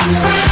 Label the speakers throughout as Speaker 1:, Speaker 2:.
Speaker 1: Bye.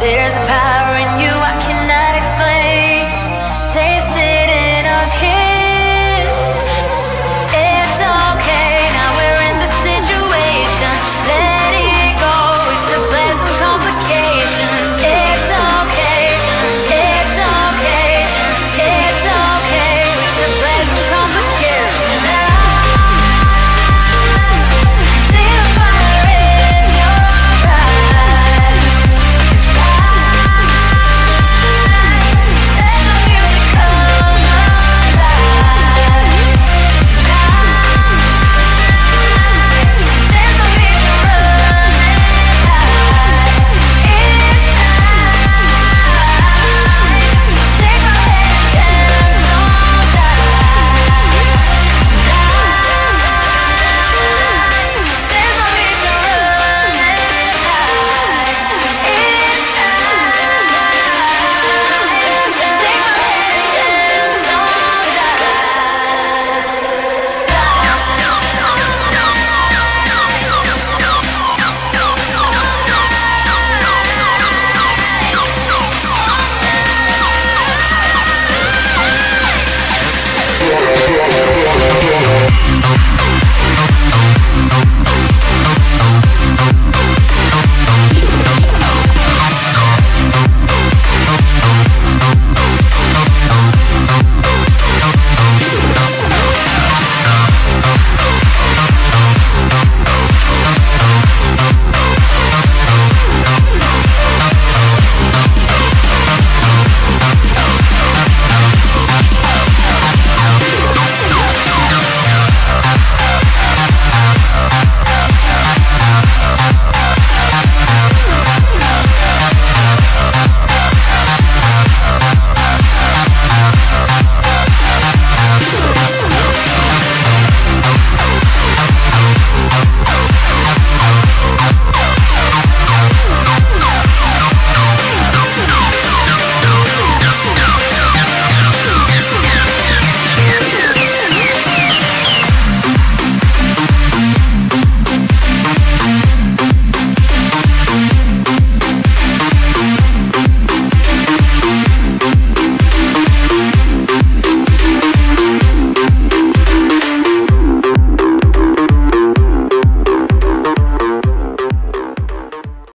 Speaker 1: There's a power